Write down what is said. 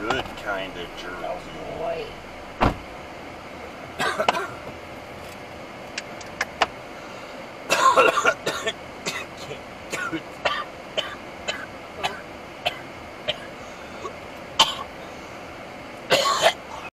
good kind of jerk, Oh boy.